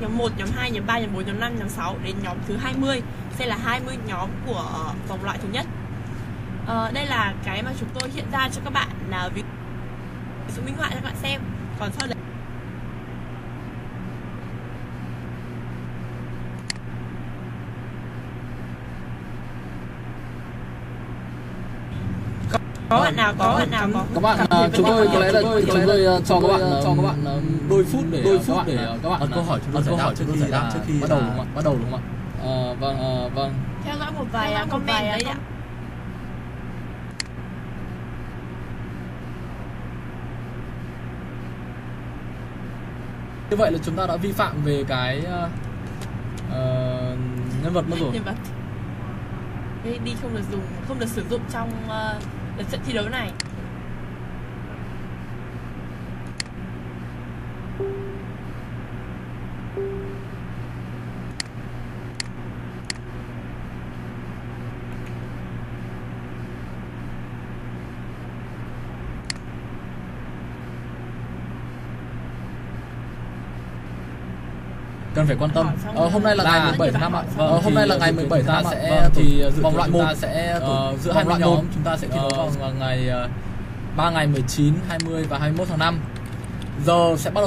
nhóm 1, nhóm 2, nhóm 3, nhóm 4, nhóm 5, nhóm 6 đến nhóm thứ 20 sẽ là 20 nhóm của ờ, vòng loại thứ nhất. À, đây là cái mà chúng tôi hiện ra cho các bạn là ví dụ minh họa cho các bạn xem. Còn sau đấy có bạn nào có bạn nào có. Các bạn à, chúng tôi có lẽ là chúng tôi à, cho các bạn à, cho các bạn à, đôi phút để đôi à, phút các bạn để à, các bạn câu hỏi chúng tôi câu hỏi trước khi giải trước khi bắt đầu đúng không ạ? bắt đầu đúng không ạ? Ờ, vâng à, vâng. Theo dõi một vài comment vài đấy ạ như vậy là chúng ta đã vi phạm về cái à, ờ, nhân vật mất rồi. Nhân vật. Đi không được dùng không được sử dụng trong uh, đợt trận thi đấu này. Cần phải quan tâm. Ờ, hôm nay là Là ngày rất 17 nhiều tháng năm ạ. bạn ờ, hỏi hôm nay là ngày dự 17 kiến tháng ta năm sẽ sẽ thì dự vòng loại chúng 1 ta sẽ ờ, giữa hai loại nhóm một chúng ta sẽ thi đấu ờ, vào ngày ờ, 3 ngày 19 20 và 21 tháng 5 giờ sẽ bắt đầu